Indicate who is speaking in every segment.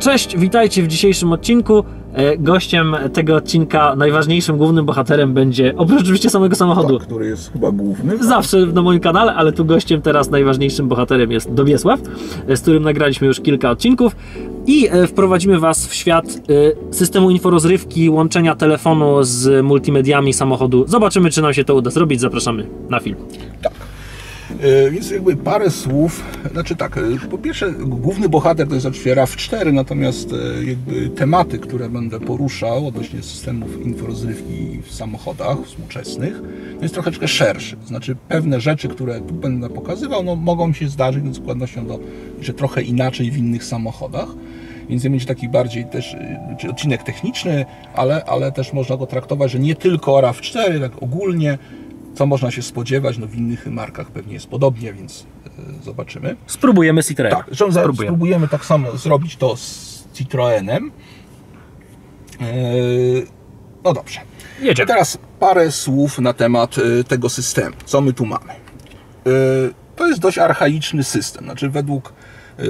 Speaker 1: Cześć, witajcie w dzisiejszym odcinku. E, Gościem tego odcinka, najważniejszym głównym bohaterem będzie, oprócz oczywiście samego samochodu,
Speaker 2: Tak, który jest chyba główny.
Speaker 1: zawsze na moim kanale, ale tu gościem teraz najważniejszym bohaterem jest Dobiesław, e, z którym nagraliśmy już kilka odcinków i e, wprowadzimy Was w świat systemu inforozrywki, łączenia telefonu z multimediami samochodu. Zobaczymy, czy nam się to uda zrobić. Zapraszamy na film.
Speaker 2: Tak. E, Więc jakby parę słów, znaczy tak, e, po pierwsze główny bohater to jest oczywiście RAV4, natomiast e, jakby tematy, które będę poruszał odnośnie systemów inforozrywki w samochodach współczesnych, jest troszeczkę szerszy. Znaczy pewne rzeczy, które tu będę pokazywał, no mogą się zdarzyć z składnością do, że trochę inaczej w innych samochodach. Więc będzie taki bardziej też odcinek techniczny, ale, ale też można go traktować, że nie tylko RAV4, tak ogólnie, co można się spodziewać, no w innych markach pewnie jest podobnie, więc y, zobaczymy.
Speaker 1: Spróbujemy Citroen.
Speaker 2: Tak, że
Speaker 1: Spróbujemy.
Speaker 2: spróbujemy tak samo zrobić to z Citroenem. Yy, No dobrze.
Speaker 1: Jedziemy.
Speaker 2: Teraz parę słów na temat y, tego systemu. Co my tu mamy? To jest dość archaiczny system. Znaczy według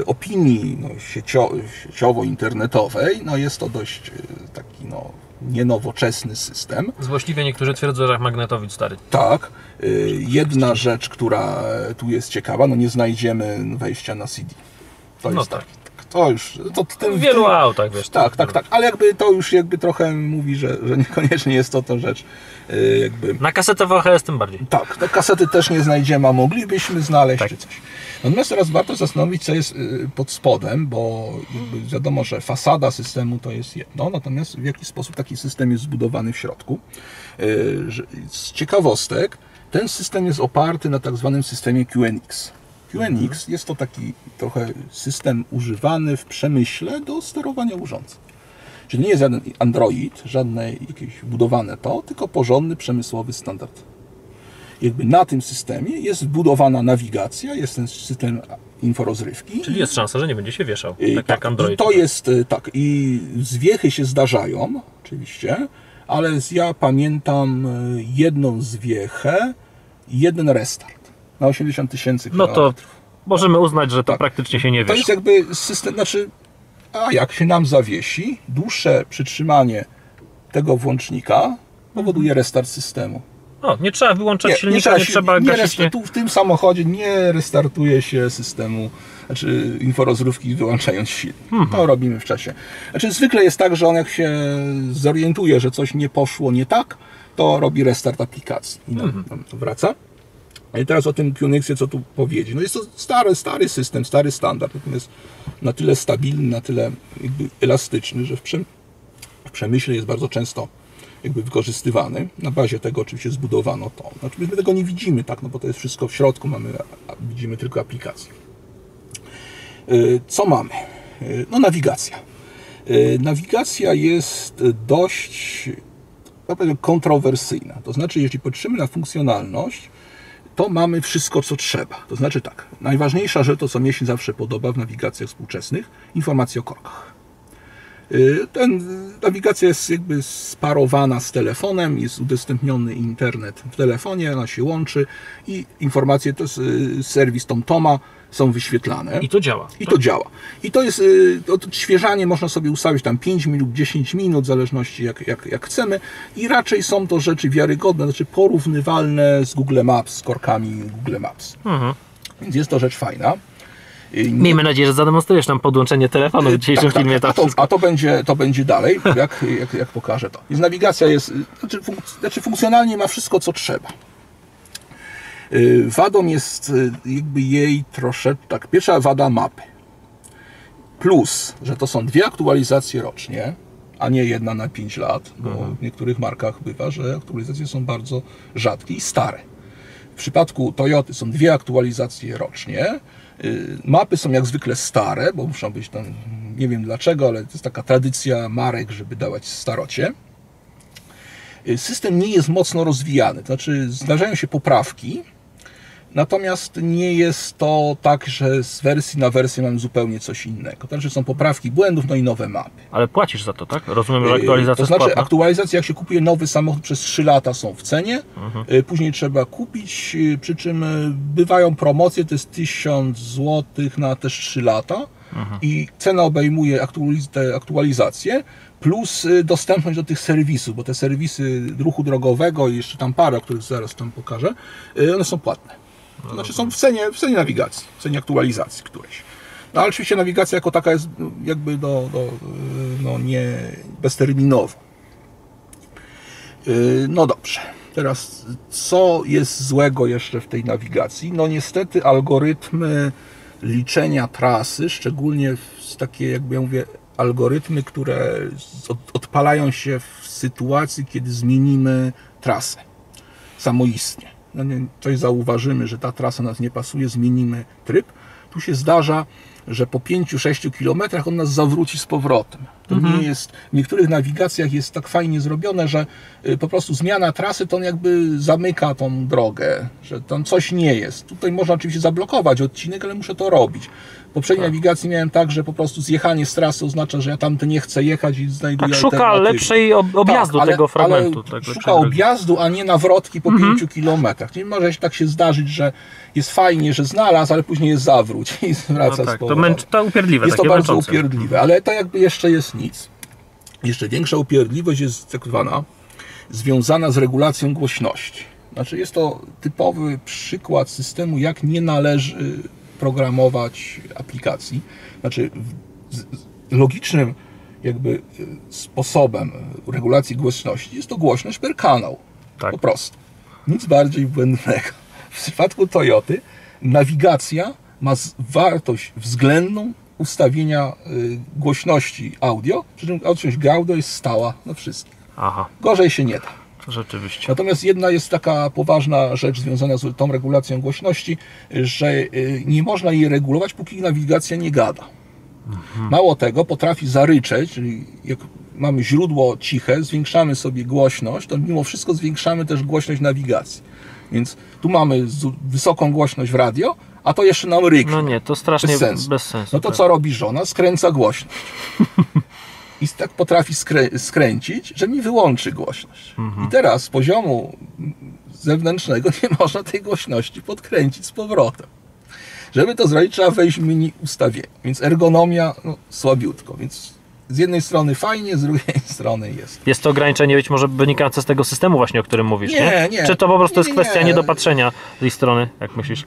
Speaker 2: opinii no, siecio, sieciowo-internetowej no, jest to dość taki no, nienowoczesny system.
Speaker 1: Złośliwie niektórzy twierdzą, że magnetowid stary.
Speaker 2: Tak. y, Jedna rzecz, która tu jest ciekawa, no nie znajdziemy wejścia na CD. To
Speaker 1: No
Speaker 2: jest
Speaker 1: tak.
Speaker 2: tak. To już. To, ten,
Speaker 1: W wielu autach, wiesz.
Speaker 2: tak, tak, tak, ale jakby to już jakby trochę mówi, że, że niekoniecznie jest to to rzecz y, jakby
Speaker 1: Na kasetę VHS tym bardziej.
Speaker 2: tak, te kasety też nie znajdziemy, a moglibyśmy znaleźć
Speaker 1: Tak.
Speaker 2: czy coś. Natomiast teraz warto zastanowić, co jest y, pod spodem, bo wiadomo, że fasada systemu to jest jedno, natomiast w jaki sposób taki system jest zbudowany w środku. Y, Z ciekawostek, ten system jest oparty na tak zwanym systemie QNX. QNX jest to taki trochę system używany w przemyśle do sterowania urządzeń. Czyli nie jest żaden Android, żadne jakieś budowane to, tylko porządny przemysłowy standard. Jakby na tym systemie jest wbudowana nawigacja, jest ten system inforozrywki.
Speaker 1: Czyli jest szansa, że nie będzie się wieszał.
Speaker 2: I
Speaker 1: Tak, jak Android.
Speaker 2: I to jest y, tak. I zwiechy się zdarzają, oczywiście, ale ja pamiętam y, jedną zwiechę i jeden restart na 80 tysięcy
Speaker 1: No to możemy uznać, że to
Speaker 2: Tak.
Speaker 1: praktycznie się nie
Speaker 2: To
Speaker 1: wiesz.
Speaker 2: jest jakby system, znaczy, a jak się nam zawiesi, dłuższe przytrzymanie tego włącznika powoduje restart systemu.
Speaker 1: O, nie trzeba wyłączać silnika,
Speaker 2: trzeba
Speaker 1: nie
Speaker 2: się-
Speaker 1: trzeba
Speaker 2: nie
Speaker 1: gasić. Nie...
Speaker 2: restartu- W tym samochodzie nie restartuje się systemu, znaczy inforozrówki wyłączając silnik.
Speaker 1: Mhm.
Speaker 2: To robimy w czasie. Znaczy zwykle jest tak, że on jak się zorientuje, że coś nie poszło nie tak, to robi restart aplikacji i nam,
Speaker 1: Mhm.
Speaker 2: nam to wraca. I teraz o tym QNX-ie co tu powiedzieć. No jest to stary, stary system, stary standard, natomiast na tyle stabilny, na tyle elastyczny, że w, przem- w przemyśle jest bardzo często jakby wykorzystywany. Na bazie tego oczywiście zbudowano to. Znaczy my tego nie widzimy, tak, no bo to jest wszystko w środku, mamy, widzimy tylko aplikację. Y, Co mamy? Y, No nawigacja. Y, Nawigacja jest dość tak kontrowersyjna. To znaczy, jeśli patrzymy na funkcjonalność, to mamy wszystko, co trzeba. To znaczy tak, najważniejsza rzecz, to co mnie się zawsze podoba w nawigacjach współczesnych, informacje o korkach. Y, Ten, nawigacja jest jakby sparowana z telefonem, jest udostępniony internet w telefonie, ona się łączy i informacje, to jest y, serwis TomToma, są wyświetlane.
Speaker 1: I to działa.
Speaker 2: I to działa. I to jest y, odświeżanie, można sobie ustawić tam 5 minut, 10 minut, w zależności jak, jak, jak chcemy. I raczej są to rzeczy wiarygodne, znaczy porównywalne z Google Maps, z korkami Google Maps.
Speaker 1: Mhm.
Speaker 2: Więc jest to rzecz fajna.
Speaker 1: Miejmy nadzieję, że zademonstrujesz nam podłączenie telefonu w dzisiejszym
Speaker 2: tak, tak,
Speaker 1: filmie.
Speaker 2: a,
Speaker 1: Tak,
Speaker 2: to,
Speaker 1: wszystko.
Speaker 2: a to będzie, to będzie dalej, jak, jak, jak pokażę to. Więc nawigacja jest, znaczy, funk- znaczy funkcjonalnie ma wszystko, co trzeba. Y, Wadą jest y, jakby jej troszeczkę, tak, pierwsza wada mapy. Plus, że to są dwie aktualizacje rocznie, a nie jedna na 5 lat, bo w niektórych markach bywa, że aktualizacje są bardzo rzadkie i stare. W przypadku Toyoty są dwie aktualizacje rocznie. Y, Mapy są jak zwykle stare, bo muszą być tam, nie wiem dlaczego, ale to jest taka tradycja marek, żeby dawać starocie. Y, System nie jest mocno rozwijany, to znaczy zdarzają się poprawki, Natomiast nie jest to tak, że z wersji na wersję mamy zupełnie coś innego. To znaczy są poprawki błędów, no i nowe mapy.
Speaker 1: Ale płacisz za to, tak? Rozumiem, że
Speaker 2: Yy,
Speaker 1: aktualizacja
Speaker 2: To znaczy
Speaker 1: płatna.
Speaker 2: aktualizacje, jak się kupuje nowy samochód przez 3 lata są w cenie,
Speaker 1: Mhm.
Speaker 2: Yy, później trzeba kupić, yy, przy czym bywają promocje, to jest 1000 zł na też 3 lata
Speaker 1: Mhm.
Speaker 2: i cena obejmuje aktualiz- te aktualizacje plus dostępność do tych serwisów, bo te serwisy ruchu drogowego i jeszcze tam parę, o których zaraz tam pokażę, one są płatne. To znaczy są w cenie, w cenie nawigacji, w cenie aktualizacji którejś. No ale oczywiście nawigacja jako taka jest no, jakby do, do, yy, no nie bezterminowa. Yy, No dobrze. Teraz, co jest złego jeszcze w tej nawigacji? No niestety algorytmy liczenia trasy, szczególnie takie, jakby ja mówię, algorytmy, które odpalają się w sytuacji, kiedy zmienimy trasę samoistnie. No nie, coś zauważymy, że ta trasa nas nie pasuje, zmienimy tryb. Tu się zdarza, że po 5-6 kilometrach on nas zawróci z powrotem. To nie jest, w niektórych nawigacjach jest tak fajnie zrobione, że y, po prostu zmiana trasy to on jakby zamyka tą drogę, że tam coś nie jest. Tutaj można oczywiście zablokować odcinek, ale muszę to robić. W poprzedniej nawigacji miałem tak, że po prostu zjechanie z trasy oznacza, że ja tam nie chcę jechać i znajduję
Speaker 1: Tak, szuka lepszej ob- objazdu
Speaker 2: Tak, ale-
Speaker 1: tego fragmentu.
Speaker 2: Ale
Speaker 1: tak,
Speaker 2: szuka objazdu, a nie nawrotki po 5 kilometrach. Czyli może się tak się zdarzyć, że jest fajnie, że znalazł, ale później jest zawróć i
Speaker 1: No
Speaker 2: wraca
Speaker 1: tak,
Speaker 2: z
Speaker 1: to,
Speaker 2: powrotem.
Speaker 1: męcz, to upierdliwe,
Speaker 2: Jest to bardzo
Speaker 1: męczące.
Speaker 2: upierdliwe, ale to jakby jeszcze jest nic. Jeszcze większa upierdliwość jest tak zwana związana z regulacją głośności. Znaczy jest to typowy przykład systemu, jak nie należy programować aplikacji. Znaczy logicznym jakby y, sposobem regulacji głośności jest to głośność per kanał.
Speaker 1: Tak.
Speaker 2: Po prostu. Nic bardziej błędnego. W przypadku Toyoty nawigacja ma wartość względną ustawienia y, głośności audio, przy czym głośność audio jest stała na wszystkich.
Speaker 1: Aha,
Speaker 2: Gorzej się nie da.
Speaker 1: to rzeczywiście.
Speaker 2: Natomiast jedna jest taka poważna rzecz związana z tą regulacją głośności, że y, nie można jej regulować, póki nawigacja nie gada. Mało tego, potrafi zaryczeć, czyli jak mamy źródło ciche, zwiększamy sobie głośność, to mimo wszystko zwiększamy też głośność nawigacji. Więc tu mamy wysoką głośność w radio, a to jeszcze nam ryknie.
Speaker 1: No nie, to strasznie
Speaker 2: Bez sensu.
Speaker 1: bez sensu.
Speaker 2: No to
Speaker 1: tak.
Speaker 2: co robi żona? Skręca głośność. I tak potrafi skrę- skręcić, że mi wyłączy głośność.
Speaker 1: Mhm.
Speaker 2: I teraz z poziomu zewnętrznego nie można tej głośności podkręcić z powrotem. Żeby to zrobić, trzeba wejść w menu ustawienia. Więc ergonomia no, słabiutko. Więc z jednej strony fajnie, z drugiej strony jest.
Speaker 1: Jest to ograniczenie być może wynikające z tego systemu właśnie, o którym mówisz, nie?
Speaker 2: Nie, nie.
Speaker 1: Czy to po prostu jest
Speaker 2: Nie,
Speaker 1: kwestia
Speaker 2: nie.
Speaker 1: niedopatrzenia z tej strony, jak myślisz,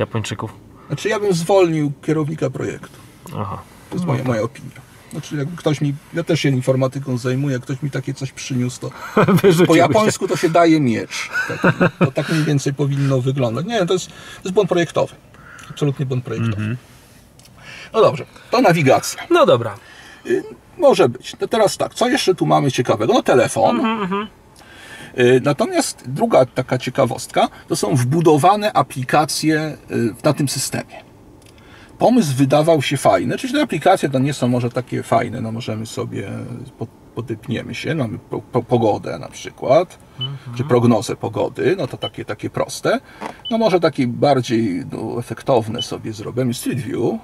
Speaker 1: Japończyków?
Speaker 2: Znaczy ja bym zwolnił kierownika projektu.
Speaker 1: Aha.
Speaker 2: To jest moja, moja opinia. Znaczy jakby ktoś mi, ja też się informatyką zajmuję, jak ktoś mi takie coś przyniósł, to Po japońsku to się daje miecz. Tak, to tak mniej więcej powinno wyglądać. Nie, to jest, to jest błąd projektowy. Absolutnie błąd projektowy. No dobrze, to nawigacja.
Speaker 1: No dobra.
Speaker 2: Może być. To teraz tak, co jeszcze tu mamy ciekawego? No telefon. Y, Natomiast druga taka ciekawostka to są wbudowane aplikacje y, na tym systemie. Pomysł wydawał się fajny, czyli te aplikacje to nie są może takie fajne, no możemy sobie, po- podepniemy się, mamy po, po, pogodę na przykład, czy prognozę pogody, no to takie, takie proste. No może takie bardziej no, efektowne sobie zrobimy Street View,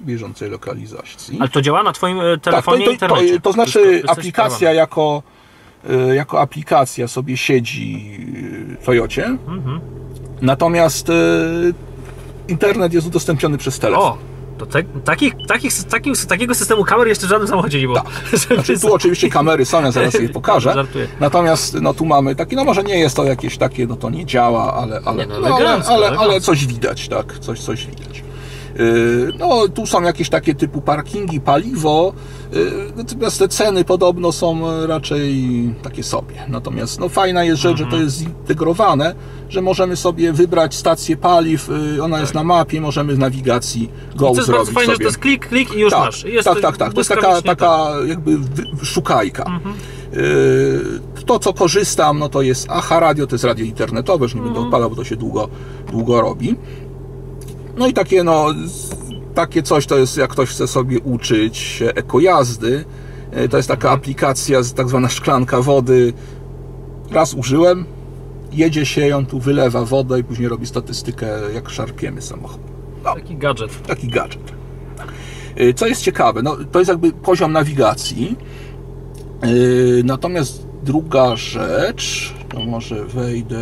Speaker 2: bieżącej lokalizacji.
Speaker 1: Ale to działa na twoim e,
Speaker 2: Tak, to,
Speaker 1: telefonie
Speaker 2: to, to, to znaczy aplikacja jako, y, jako aplikacja sobie siedzi w Toyocie,
Speaker 1: Mhm.
Speaker 2: natomiast y, internet jest udostępniony przez telefon.
Speaker 1: O, to te, takich, takich, takim, takiego systemu kamer jeszcze w żadnym samochodzie nie było. Żeby
Speaker 2: Znaczy, tu oczywiście kamery są, ja zaraz je pokażę. Natomiast no, tu mamy taki, no może nie jest to jakieś takie, no to nie działa, ale, ale,
Speaker 1: Nie, no,
Speaker 2: no, ale, ale, ale coś widać, tak, coś, coś widać. Yy, No, tu są jakieś takie typu parkingi, paliwo, yy, natomiast te ceny podobno są raczej takie sobie. Natomiast no, fajna jest rzecz, że
Speaker 1: Mhm.
Speaker 2: to jest zintegrowane, że możemy sobie wybrać stację paliw, yy, ona jest na mapie, możemy w nawigacji go
Speaker 1: To jest
Speaker 2: zrobić
Speaker 1: bardzo fajne, że
Speaker 2: sobie.
Speaker 1: to jest klik, klik i już
Speaker 2: tak,
Speaker 1: masz. Jest
Speaker 2: tak, tak, tak. To jest taka, taka jakby szukajka.
Speaker 1: Mhm.
Speaker 2: To, co korzystam, no to jest AHA Radio, to jest radio internetowe, już nie
Speaker 1: Mhm.
Speaker 2: będę odpalał, bo to się długo, długo robi. No i takie, no, takie coś to jest, jak ktoś chce sobie uczyć ekojazdy, yy, to jest taka aplikacja, tak zwana szklanka wody. Raz użyłem jedzie się, on tu wylewa wodę i później robi statystykę, jak szarpiemy samochód. No,
Speaker 1: Taki gadżet.
Speaker 2: taki gadżet. Y, Co jest ciekawe, no, to jest jakby poziom nawigacji. Y, Natomiast druga rzecz, to może wejdę,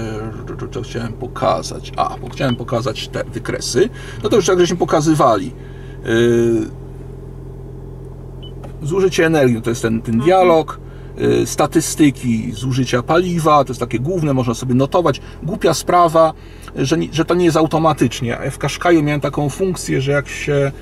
Speaker 2: to chciałem pokazać. A, bo chciałem pokazać te wykresy. No to już jak żeśmy pokazywali. Y, Zużycie energii, no to jest ten, ten dialog. Y, Statystyki zużycia paliwa, to jest takie główne, można sobie notować. Głupia sprawa, że, że to nie jest automatycznie. W Qashqaiu miałem taką funkcję, że jak się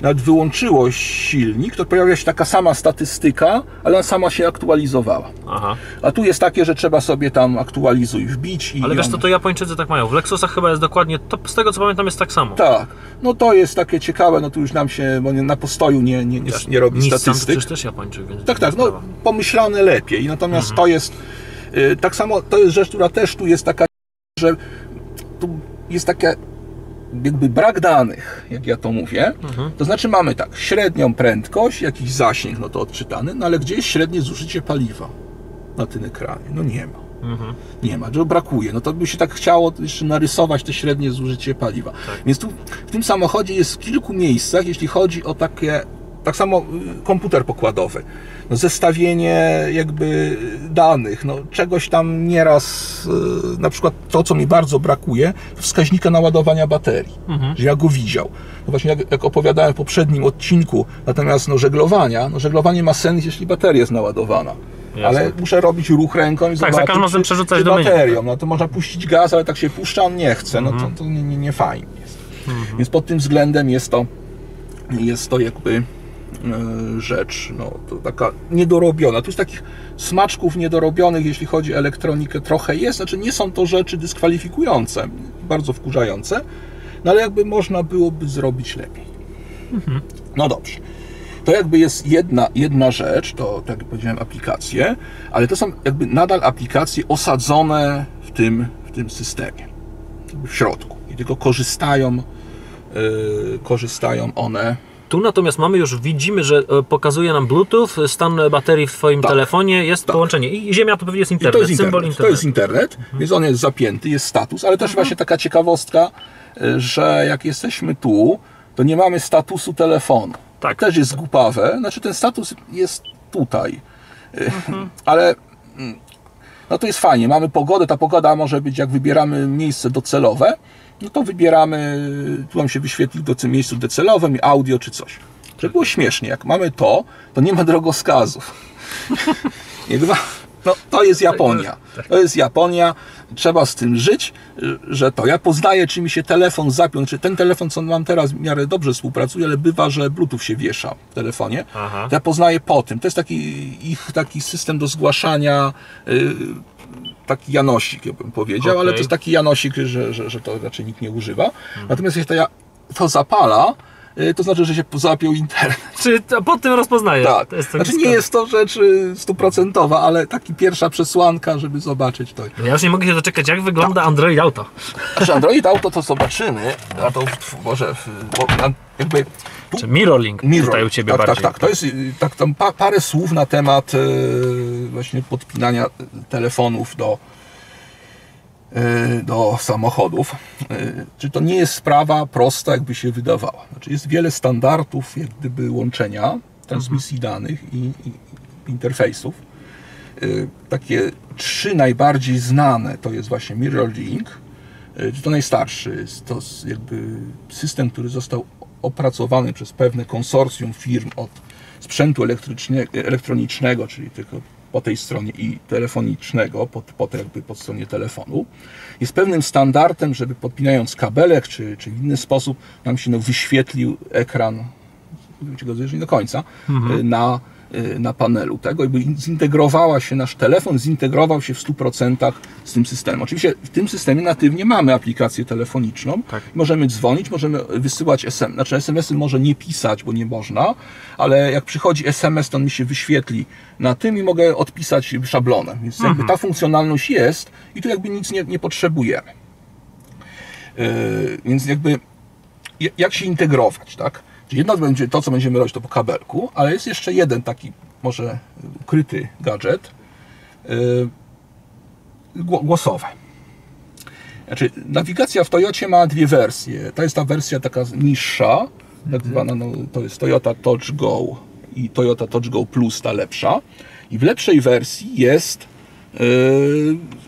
Speaker 2: nawet wyłączyło silnik, to pojawia się taka sama statystyka, ale ona sama się aktualizowała.
Speaker 1: Aha.
Speaker 2: A tu jest takie, że trzeba sobie tam aktualizuj, wbić i
Speaker 1: Ale wiesz
Speaker 2: on...
Speaker 1: co, to Japończycy tak mają. W Lexusach chyba jest dokładnie, to z tego co pamiętam jest tak samo.
Speaker 2: Tak, no to jest takie ciekawe, no tu już nam się bo na postoju nie, nie, nie, nie robi
Speaker 1: Nissan to
Speaker 2: statystyk.
Speaker 1: przecież też Japończyk, więc
Speaker 2: Tak, tak, no
Speaker 1: sprawa.
Speaker 2: pomyślane lepiej. Natomiast
Speaker 1: Mhm.
Speaker 2: to jest y, tak samo, to jest rzecz, która też tu jest taka, że tu jest taka jakby brak danych, jak ja to mówię.
Speaker 1: Mhm.
Speaker 2: To znaczy mamy tak, średnią prędkość, jakiś zasięg, no to odczytany, no ale gdzie jest średnie zużycie paliwa na tym ekranie? No nie ma.
Speaker 1: Mhm.
Speaker 2: Nie ma, że brakuje. No to by się tak chciało jeszcze narysować te średnie zużycie paliwa. Więc tu w tym samochodzie jest w kilku miejscach, jeśli chodzi o takie, tak samo y, komputer pokładowy. No zestawienie jakby danych, no czegoś tam nieraz, y, na przykład to, co mi bardzo brakuje, to wskaźnika naładowania baterii,
Speaker 1: Mhm.
Speaker 2: że ja go widział. No właśnie jak, jak opowiadałem w poprzednim odcinku, natomiast no żeglowania, no żeglowanie ma sens, jeśli bateria jest naładowana.
Speaker 1: Jasne.
Speaker 2: Ale muszę robić ruch ręką i
Speaker 1: za
Speaker 2: zobaczyć,
Speaker 1: każdym razem przerzucać
Speaker 2: czy
Speaker 1: do
Speaker 2: baterią. No to można puścić gaz, ale tak się puszcza, on nie chce. No
Speaker 1: Mhm.
Speaker 2: to, to nie, nie, nie fajnie jest. Więc pod tym względem jest to, jest to jakby rzecz, no to taka niedorobiona. Tu jest takich smaczków niedorobionych, jeśli chodzi o elektronikę, trochę jest. Znaczy nie są to rzeczy dyskwalifikujące, bardzo wkurzające, no ale jakby można byłoby zrobić lepiej. No dobrze. To jakby jest jedna, jedna rzecz, to tak jak powiedziałem, aplikacje, ale to są jakby nadal aplikacje osadzone w tym, w tym systemie, w środku. I tylko korzystają, yy, korzystają one.
Speaker 1: Tu natomiast mamy już, widzimy, że e, pokazuje nam Bluetooth, stan baterii w Twoim
Speaker 2: Tak.
Speaker 1: telefonie, jest
Speaker 2: Tak.
Speaker 1: połączenie. I Ziemia to pewnie jest
Speaker 2: I
Speaker 1: internet,
Speaker 2: to jest
Speaker 1: symbol
Speaker 2: internet, to jest internet, więc on jest zapięty, jest status, ale też właśnie taka ciekawostka, yy, że jak jesteśmy tu, to nie mamy statusu telefonu.
Speaker 1: Tak.
Speaker 2: Też jest głupawe, znaczy ten status jest tutaj, Yy, ale mm, no to jest fajnie, mamy pogodę, ta pogoda może być, jak wybieramy miejsce docelowe, no to wybieramy, tu nam się wyświetli do miejscu docelowym, audio czy coś. Żeby było śmiesznie, jak mamy to, to nie ma drogowskazów. Jakby, no, to jest Japonia. To jest Japonia, trzeba z tym żyć, że to. Ja poznaję, czy mi się telefon zapiął, czy ten telefon, co mam teraz, w miarę dobrze współpracuje, ale bywa, że Bluetooth się wiesza w telefonie.
Speaker 1: Aha.
Speaker 2: To ja poznaję po tym. To jest taki ich taki system do zgłaszania, y, taki janosik, ja bym powiedział, ale
Speaker 1: Okej.
Speaker 2: to jest taki janosik, że, że, że to raczej nikt nie używa. Natomiast jeśli to, ja, to zapala, to znaczy, że się zapiął internet.
Speaker 1: Czy to, pod tym rozpoznajesz?
Speaker 2: Tak.
Speaker 1: To jest
Speaker 2: znaczy nie jest to rzecz y, stuprocentowa, ale taki pierwsza przesłanka, żeby zobaczyć to.
Speaker 1: No Ja już nie mogę się doczekać, jak wygląda Android Auto.
Speaker 2: Znaczy Android Auto to zobaczymy, a to może bo, jakby
Speaker 1: Czy Mirrorlink
Speaker 2: Mirror.
Speaker 1: tutaj u Ciebie
Speaker 2: tak,
Speaker 1: bardziej.
Speaker 2: Tak, tak. To jest y, tak, tam pa, parę słów na temat y, właśnie podpinania telefonów do, y, do samochodów. Y, Czy to nie jest sprawa prosta, jakby się wydawała? Znaczy jest wiele standardów, jak gdyby łączenia, transmisji danych i, i interfejsów. Y, Takie trzy najbardziej znane to jest właśnie MirrorLink. Y, To najstarszy, to jakby system, który został opracowany przez pewne konsorcjum firm od sprzętu elektronicznego, czyli tylko po tej stronie i telefonicznego, po, po tej jakby po stronie telefonu. Jest pewnym standardem, żeby podpinając kabelek czy, czy w inny sposób nam się no, wyświetlił ekran nie do końca, y, na, na panelu tego, jakby zintegrowała się nasz telefon, zintegrował się w 100% z tym systemem. Oczywiście w tym systemie natywnie mamy aplikację telefoniczną,
Speaker 1: Tak.
Speaker 2: możemy dzwonić, możemy wysyłać SMS, znaczy SMS-y może nie pisać, bo nie można, ale jak przychodzi SMS, to on mi się wyświetli na tym i mogę odpisać szablonem, więc jakby ta funkcjonalność jest i tu jakby nic nie, nie potrzebujemy. Yy, więc jakby ja- jak się integrować, tak? Czyli jedno będzie to, co będziemy robić, to po kabelku, ale jest jeszcze jeden taki może ukryty gadżet gło- głosowe. Znaczy, nawigacja w Toyocie ma dwie wersje. To jest ta wersja taka niższa, tak zwana, no, to jest Toyota Touch Go i Toyota Touch Go Plus, ta lepsza. I w lepszej wersji jest yy,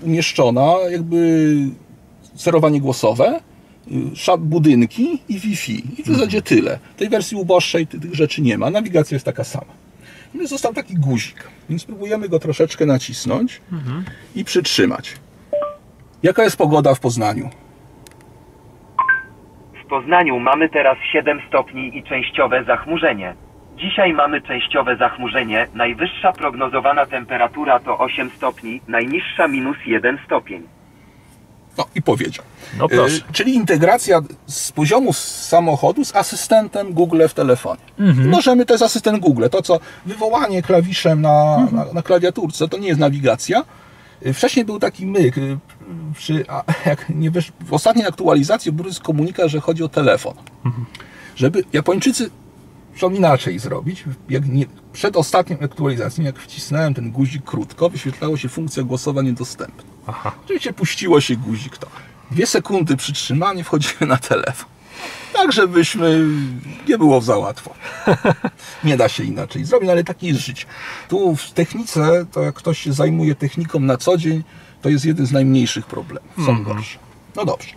Speaker 2: umieszczona jakby sterowanie głosowe, budynki i Wi-Fi. I w zasadzie tyle. W tej wersji uboższej ty- tych rzeczy nie ma. Nawigacja jest taka sama. I został taki guzik, więc spróbujemy go troszeczkę nacisnąć i przytrzymać. Jaka jest pogoda w Poznaniu?
Speaker 3: W Poznaniu mamy teraz 7 stopni i częściowe zachmurzenie. Dzisiaj mamy częściowe zachmurzenie, najwyższa prognozowana temperatura to 8 stopni, najniższa minus 1 stopień.
Speaker 2: No i powiedział.
Speaker 1: No proszę.
Speaker 2: E, czyli integracja z poziomu samochodu z asystentem Google w telefonie.
Speaker 1: Mhm.
Speaker 2: Możemy, to jest asystent Google, to co wywołanie klawiszem na,
Speaker 1: Mhm.
Speaker 2: na, na klawiaturce, to nie jest nawigacja. E, Wcześniej był taki myk, e, przy, jak nie wiesz, w ostatniej aktualizacji był komunikat, że chodzi o telefon.
Speaker 1: Mhm.
Speaker 2: Żeby Japończycy chcą inaczej zrobić. Jak nie, przed ostatnią aktualizacją, jak wcisnąłem ten guzik krótko, wyświetlało się funkcja głosowa niedostępna.
Speaker 1: Aha.
Speaker 2: Oczywiście puściło się guzik to. Dwie sekundy przytrzymanie, wchodzimy na telefon. Tak, żebyśmy nie było za łatwo. Nie da się inaczej zrobić, ale takie jest życie. Tu w technice, to jak ktoś się zajmuje techniką na co dzień, to jest jeden z najmniejszych problemów. Są gorsze. No dobrze.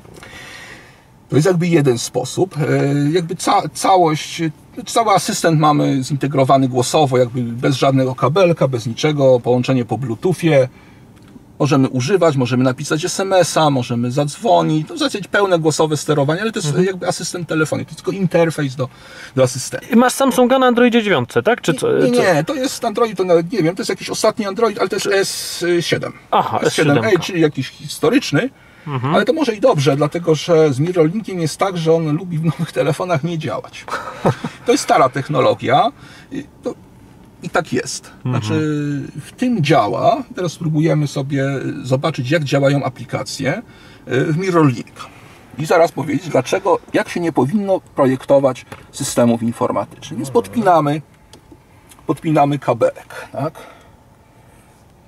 Speaker 2: To jest jakby jeden sposób. E, Jakby ca całość, cały asystent mamy zintegrowany głosowo, jakby bez żadnego kabelka, bez niczego, połączenie po Bluetoothie. Możemy używać, możemy napisać SMS-a, możemy zadzwonić, to w zasadzie pełne głosowe sterowanie, ale to jest jakby asystent telefonii, to jest tylko interfejs do, do asystenta.
Speaker 1: I masz Samsunga na Androidzie 9, tak? Czy co?
Speaker 2: Nie, nie, to jest Android, to nawet nie wiem, to jest jakiś ostatni Android, ale jest S7.
Speaker 1: Aha,
Speaker 2: S7,
Speaker 1: S7.
Speaker 2: czyli jakiś historyczny,
Speaker 1: Mhm.
Speaker 2: ale to może i dobrze, dlatego że z Mirrorlinkiem jest tak, że on lubi w nowych telefonach nie działać. To jest stara technologia to, i tak jest. Znaczy w tym działa, teraz spróbujemy sobie zobaczyć jak działają aplikacje y, w Mirrorlink. I zaraz powiedzieć, dlaczego, jak się nie powinno projektować systemów informatycznych. Więc podpinamy, podpinamy kabelek, tak?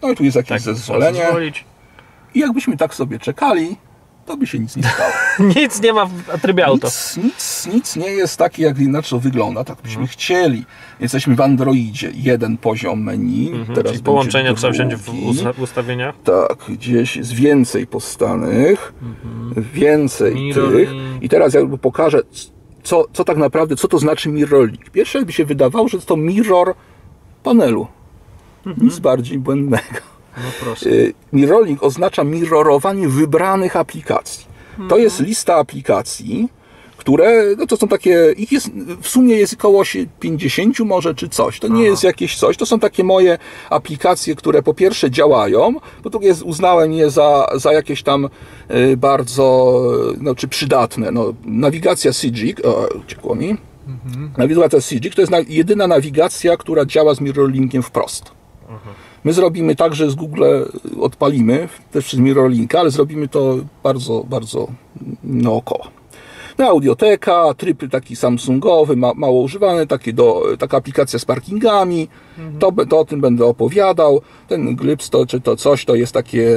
Speaker 2: No i tu jest jakieś
Speaker 1: Tak,
Speaker 2: zezwolenie. I jakbyśmy tak sobie czekali, to by się nic nie stało.
Speaker 1: Nic nie ma w trybie auto.
Speaker 2: Nic, nic, nic nie jest takie, jak inaczej wygląda, tak byśmy chcieli. Jesteśmy w Androidzie, jeden poziom menu. Teraz
Speaker 1: Mhm, Czyli
Speaker 2: będzie
Speaker 1: połączenia trzeba wziąć w
Speaker 2: drugi.
Speaker 1: usta- w ustawieniach.
Speaker 2: Tak, gdzieś jest więcej postanych, więcej
Speaker 1: Mhm. Mirror
Speaker 2: tych. I teraz jakby pokażę, co, co tak naprawdę, co to znaczy mirror link. Pierwsze by się wydawało, że to mirror panelu.
Speaker 1: Mhm.
Speaker 2: Nic bardziej błędnego.
Speaker 1: No proszę.
Speaker 2: Y, Mirroring oznacza mirrorowanie wybranych aplikacji. To jest lista aplikacji, które, no to są takie, ich jest, w sumie jest około się 50 może, czy coś. To nie jest jakieś coś, to są takie moje aplikacje, które po pierwsze działają, po drugie uznałem je za, za jakieś tam y, bardzo, no, czy przydatne. No, nawigacja Sigic, o, uciekło mi. Nawigacja Sigic to jest na, jedyna nawigacja, która działa z mirrorlinkiem wprost. My zrobimy tak, że z Google odpalimy też przez Mirrorlinka, ale zrobimy to bardzo, bardzo naokoło. No, audioteka, tryb taki samsungowy, ma, mało używany, taki do, taka aplikacja z parkingami, to, be- to o tym będę opowiadał. Ten Glyps to, czy to coś, to jest takie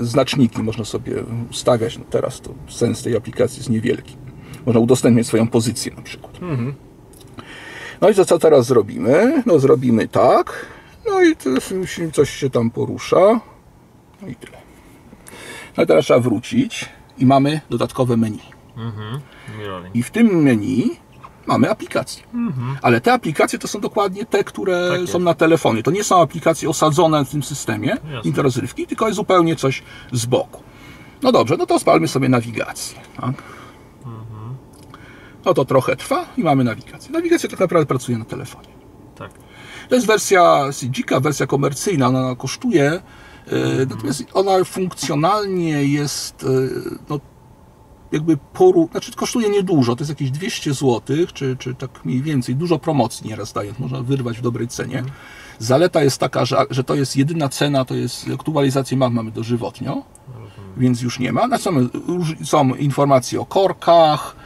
Speaker 2: znaczniki, można sobie ustawiać. No teraz to sens tej aplikacji jest niewielki. Można udostępniać swoją pozycję na przykład. No i to co teraz zrobimy? No zrobimy tak. No i coś się tam porusza. No i tyle. No i teraz trzeba wrócić i mamy dodatkowe menu.
Speaker 1: Mirroring.
Speaker 2: I w tym menu mamy aplikacje. Ale te aplikacje to są dokładnie te, które
Speaker 1: Tak
Speaker 2: są na telefonie. To nie są aplikacje osadzone w tym systemie interozrywki, tylko jest zupełnie coś z boku. No dobrze, no to spalmy sobie nawigację. Tak? No to trochę trwa i mamy nawigację. Nawigacja tak naprawdę pracuje na telefonie.
Speaker 1: Tak.
Speaker 2: To jest wersja Sigika, wersja komercyjna, ona kosztuje, e, natomiast ona funkcjonalnie jest, e, no, jakby poru, znaczy kosztuje niedużo, to jest jakieś 200 zł, czy, czy tak mniej więcej, dużo promocji nieraz daje, można wyrwać w dobrej cenie. Zaleta jest taka, że, że to jest jedyna cena, to jest aktualizację mam, mamy dożywotnio, więc już nie ma. Na są, są informacje o korkach,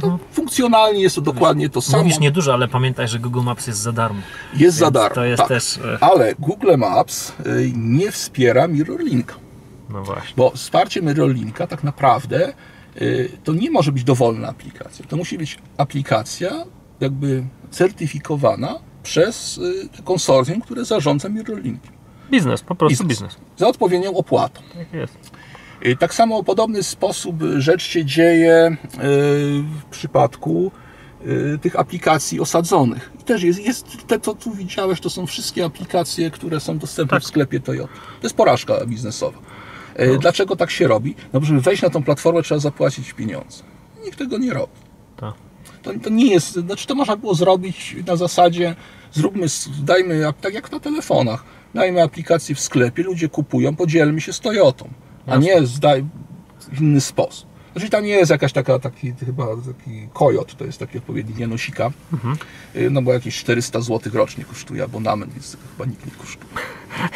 Speaker 2: to funkcjonalnie jest to dokładnie to samo.
Speaker 1: Mówisz niedużo, ale pamiętaj, że Google Maps jest za darmo.
Speaker 2: Jest za darmo.
Speaker 1: to jest
Speaker 2: tak.
Speaker 1: też, e,
Speaker 2: Ale Google Maps y, nie wspiera Mirrorlinka.
Speaker 1: No właśnie.
Speaker 2: Bo wsparcie Mirrorlinka tak naprawdę y, to nie może być dowolna aplikacja. To musi być aplikacja jakby certyfikowana przez konsorcjum, które zarządza Mirrorlinkiem.
Speaker 1: Biznes, po prostu
Speaker 2: Biznes.
Speaker 1: biznes.
Speaker 2: Za odpowiednią opłatą.
Speaker 1: Tak jest.
Speaker 2: Tak samo podobny sposób rzecz się dzieje y, w przypadku y, tych aplikacji osadzonych. I też jest, jest te, co tu widziałeś, to są wszystkie aplikacje, które są dostępne
Speaker 1: Tak.
Speaker 2: w sklepie Toyota. To jest porażka biznesowa. Y, Dlaczego tak się robi? No, żeby wejść na tą platformę, trzeba zapłacić pieniądze. Nikt tego nie robi.
Speaker 1: Tak.
Speaker 2: To, to nie jest, znaczy to można było zrobić na zasadzie, zróbmy, dajmy, tak jak na telefonach, dajmy aplikację w sklepie, ludzie kupują, podzielmy się z Toyotą, a nie zdaj, w inny sposób. Znaczy tam nie jest jakaś taka, taki chyba taki kojot, to jest taki odpowiednik Janosika, Y, no bo jakieś 400 zł rocznie kosztuje abonament, więc chyba nikt nie kosztuje.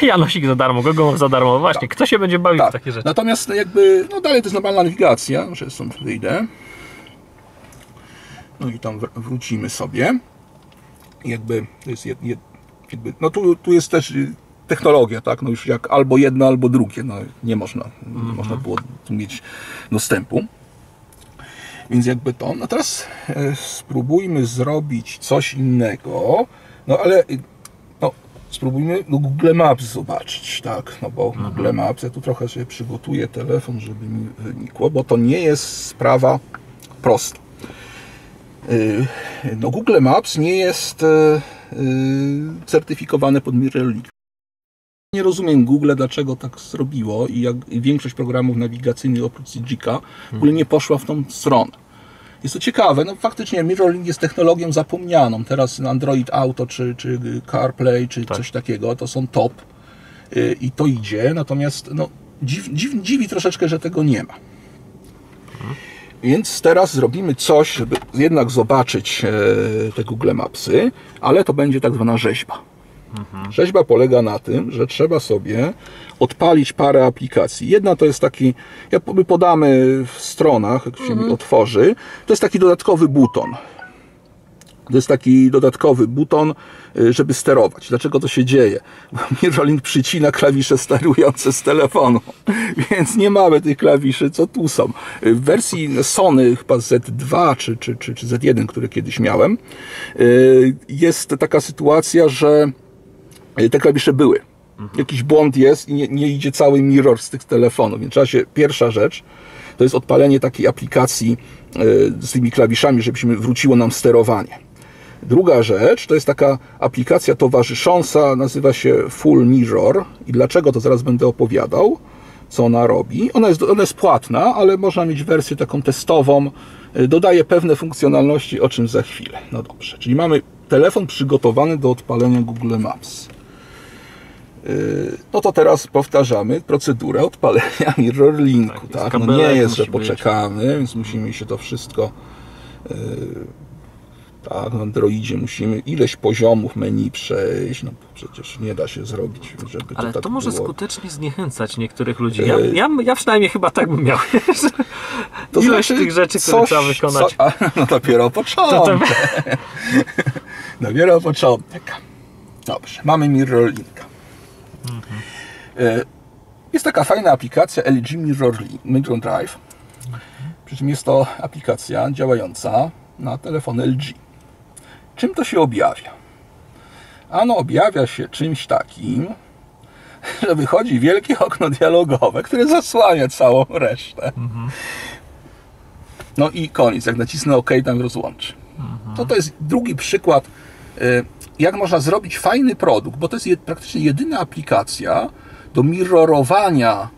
Speaker 1: Janosik za darmo, Gogo za darmo. Właśnie, kto się będzie bawił w takie rzeczy?
Speaker 2: Natomiast jakby, no dalej to jest normalna nawigacja, że stąd wyjdę. No i tam wr- wrócimy sobie. Jakby to jest jed, jed, jakby, no tu, tu jest też y, technologia, tak? No już jak albo jedno, albo drugie, no nie można, nie można było mieć dostępu. Więc jakby to, no teraz e, spróbujmy zrobić coś innego, no ale y, no, spróbujmy no, Google Maps zobaczyć, tak, no bo Google Maps, ja tu trochę sobie przygotuję telefon, żeby mi wynikło, bo to nie jest sprawa prosta. Y, No Google Maps nie jest e, y, certyfikowane pod Mirrorlink. Nie rozumiem Google, dlaczego tak zrobiło i jak i większość programów nawigacyjnych oprócz Cygika w ogóle nie poszła w tą stronę. Jest to ciekawe, no faktycznie Mirrorlink jest technologią zapomnianą. Teraz Android Auto, czy, czy CarPlay, czy
Speaker 1: Tak.
Speaker 2: coś takiego, to są top y, i to idzie, natomiast no, dziw, dziw, dziwi troszeczkę, że tego nie ma. Więc teraz zrobimy coś, żeby jednak zobaczyć e, te Google Mapsy, ale to będzie tak zwana rzeźba. Rzeźba polega na tym, że trzeba sobie odpalić parę aplikacji. Jedna to jest taki, jak my podamy w stronach, jak się mi otworzy, to jest taki dodatkowy buton. To jest taki dodatkowy buton, y, żeby sterować. Dlaczego to się dzieje? Bo przycina klawisze sterujące z telefonu, więc nie mamy tych klawiszy, co tu są. Y, W wersji Sony chyba Z2 czy, czy, czy, czy Z1, które kiedyś miałem, y, jest taka sytuacja, że te klawisze były. Jakiś błąd jest i nie, nie idzie cały mirror z tych telefonów. Więc trzeba się, pierwsza rzecz, to jest odpalenie takiej aplikacji y, z tymi klawiszami, żebyśmy wróciło nam sterowanie. Druga rzecz to jest taka aplikacja towarzysząca, nazywa się Full Mirror. I dlaczego to zaraz będę opowiadał, co ona robi. Ona jest, ona jest płatna, ale można mieć wersję taką testową. Y, Dodaje pewne funkcjonalności, o czym za chwilę. No dobrze, czyli mamy telefon przygotowany do odpalenia Google Maps. Y, No to teraz powtarzamy procedurę odpalenia Mirror Linku.
Speaker 1: Tak,
Speaker 2: Tak, No nie jest, że
Speaker 1: musi być.
Speaker 2: poczekamy, więc musimy się to wszystko y, tak, w Androidzie musimy ileś poziomów menu przejść, no przecież nie da się zrobić, żeby
Speaker 1: Ale
Speaker 2: to tak
Speaker 1: to może
Speaker 2: było.
Speaker 1: skutecznie zniechęcać niektórych ludzi. Ja,
Speaker 2: E,
Speaker 1: ja, ja przynajmniej chyba tak bym miał.
Speaker 2: To
Speaker 1: Ilość
Speaker 2: znaczy
Speaker 1: tych rzeczy, które
Speaker 2: coś,
Speaker 1: trzeba wykonać.
Speaker 2: Co, a, no dopiero
Speaker 1: To,
Speaker 2: początek.
Speaker 1: to,
Speaker 2: Dopiero początek. Dobrze, mamy Mirror Linka. E, Jest taka fajna aplikacja LG Mirror, Mirror Drive. Przy czym jest to aplikacja działająca na telefony LG. Czym to się objawia? Ano objawia się czymś takim, że wychodzi wielkie okno dialogowe, które zasłania całą resztę. No i koniec. Jak nacisnę OK, tam rozłączy. To to jest drugi przykład, y, jak można zrobić fajny produkt, bo to jest praktycznie jedyna aplikacja do mirrorowania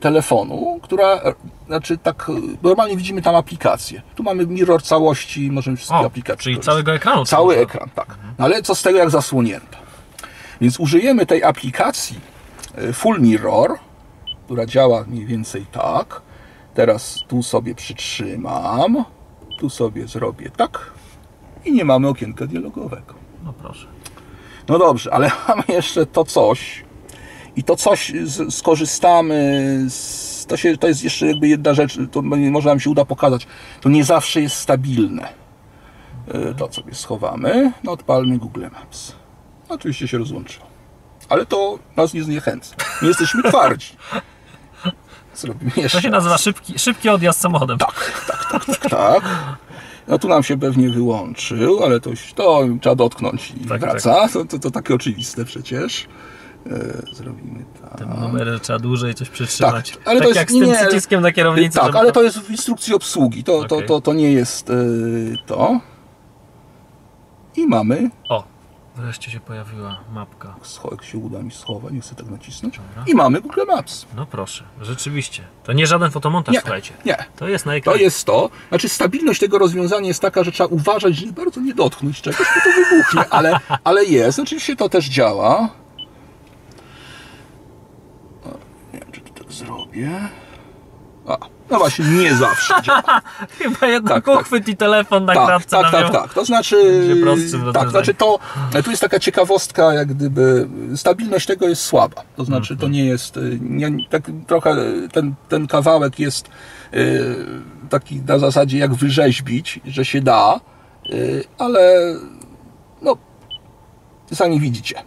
Speaker 2: telefonu, która, e, znaczy tak, normalnie widzimy tam aplikację. Tu mamy mirror całości, możemy wszystkie
Speaker 1: o,
Speaker 2: aplikacje.
Speaker 1: czyli
Speaker 2: korzystać.
Speaker 1: całego ekranu.
Speaker 2: Cały
Speaker 1: trzeba.
Speaker 2: ekran, tak. No ale co z tego, jak zasłonięta? Więc użyjemy tej aplikacji y, Full Mirror, która działa mniej więcej tak. Teraz tu sobie przytrzymam, tu sobie zrobię tak i nie mamy okienka dialogowego.
Speaker 1: No proszę.
Speaker 2: No dobrze, ale mamy jeszcze to coś i to coś z, skorzystamy z, to, się, to jest jeszcze jakby jedna rzecz, to może nam się uda pokazać, to nie zawsze jest stabilne. E, To sobie schowamy, no odpalmy Google Maps. Oczywiście się rozłączyło. Ale to nas nie zniechęca. Nie jesteśmy twardzi. Zrobimy jeszcze
Speaker 1: To się nazywa szybki, szybki odjazd samochodem.
Speaker 2: Tak. No tu nam się pewnie wyłączył, ale to, to trzeba dotknąć i
Speaker 1: Tak,
Speaker 2: wraca. To, to, to takie oczywiste przecież. E, zrobimy tak.
Speaker 1: Te numery trzeba dłużej coś przytrzymać.
Speaker 2: Tak, ale
Speaker 1: tak
Speaker 2: to jest-
Speaker 1: jak z tym
Speaker 2: nie,
Speaker 1: przyciskiem na kierownicy.
Speaker 2: Tak, ale to jest w instrukcji obsługi. To, to,
Speaker 1: Okej.
Speaker 2: to, to nie jest e, to. I mamy.
Speaker 1: O, wreszcie się pojawiła mapka.
Speaker 2: Schowek się uda mi schować, nie chcę tak nacisnąć.
Speaker 1: Dobra.
Speaker 2: I mamy Google Maps.
Speaker 1: No proszę, rzeczywiście. To nie żaden fotomontaż,
Speaker 2: Nie,
Speaker 1: słuchajcie.
Speaker 2: nie.
Speaker 1: To jest na
Speaker 2: To
Speaker 1: ekranie.
Speaker 2: jest to. Znaczy stabilność tego rozwiązania jest taka, że trzeba uważać, żeby bardzo nie dotknąć czegoś, bo to wybuchnie, ale, ale jest. Oczywiście to też działa. O, Nie wiem, czy to tak zrobię. A, no właśnie, nie zawsze.
Speaker 1: Chyba jednak
Speaker 2: Tak, tak.
Speaker 1: uchwyt i telefon na
Speaker 2: Tak,
Speaker 1: kratce
Speaker 2: tak, tak, tak. To znaczy, tak,
Speaker 1: rozwiązaniem.
Speaker 2: znaczy to, tu jest taka ciekawostka, jak gdyby stabilność tego jest słaba. To znaczy,
Speaker 1: Mhm.
Speaker 2: to nie jest, y, nie, tak trochę ten, ten kawałek jest y, taki na zasadzie jak wyrzeźbić, że się da, y, ale no, sami widzicie,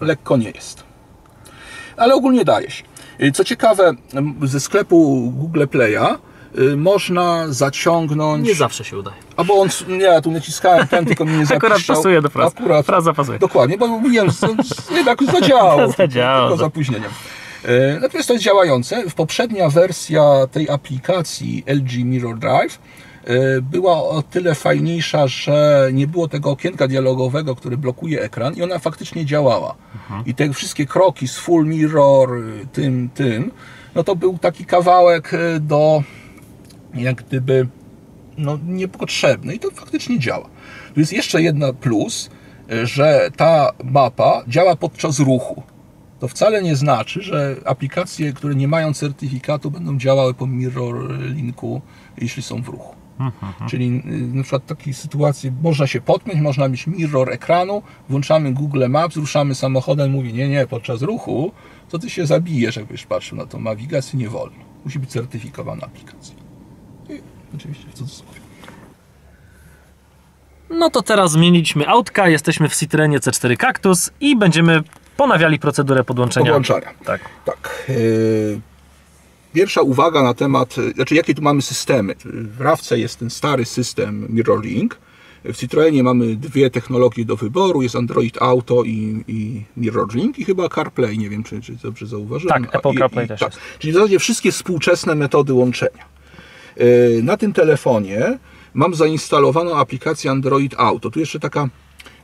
Speaker 2: lekko nie jest. Ale ogólnie daje się. Co ciekawe, ze sklepu Google Play'a y, można zaciągnąć
Speaker 1: Nie zawsze się udaje.
Speaker 2: Albo on, nie, ja tu naciskałem ten, tylko mi nie zapiszczał.
Speaker 1: Akurat pasuje do frazy.
Speaker 2: Akurat,
Speaker 1: Fraza pasuje.
Speaker 2: Dokładnie, bo mówiłem, że jednak zadziałało.
Speaker 1: Zadziałało.
Speaker 2: Tylko z opóźnieniem. E, Natomiast to jest działające. Poprzednia wersja tej aplikacji LG Mirror Drive była o tyle fajniejsza, że nie było tego okienka dialogowego, który blokuje ekran i ona faktycznie działała. I te wszystkie kroki z full mirror, y, tym, tym, no to był taki kawałek y, do jak gdyby no, niepotrzebny i to faktycznie działa. Tu jest jeszcze jedna plus, y, że ta mapa działa podczas ruchu. To wcale nie znaczy, że aplikacje, które nie mają certyfikatu, będą działały po mirror linku, jeśli są w ruchu. Czyli y, na przykład w takiej sytuacji można się potknąć, można mieć mirror ekranu, włączamy Google Maps, ruszamy samochodem, mówi nie, nie, podczas ruchu, to ty się zabijesz, jakbyś patrzył na tą nawigację, nie wolno. Musi być certyfikowana aplikacja. I oczywiście w cudzysłowie.
Speaker 1: No to teraz zmieniliśmy autka, jesteśmy w Citroenie C4 Cactus i będziemy ponawiali procedurę podłączenia.
Speaker 2: Podłączania.
Speaker 1: Tak.
Speaker 2: Tak. yy, Pierwsza uwaga na temat, y, znaczy jakie tu mamy systemy. W Rawce jest ten stary system MirrorLink. W Citroenie mamy dwie technologie do wyboru. Jest Android Auto i, i MirrorLink i chyba CarPlay. Nie wiem, czy, czy dobrze zauważyłem.
Speaker 1: Tak, Apple CarPlay
Speaker 2: i,
Speaker 1: też
Speaker 2: tak. Czyli w zasadzie wszystkie współczesne metody łączenia. Yy, Na tym telefonie mam zainstalowaną aplikację Android Auto. Tu jeszcze taka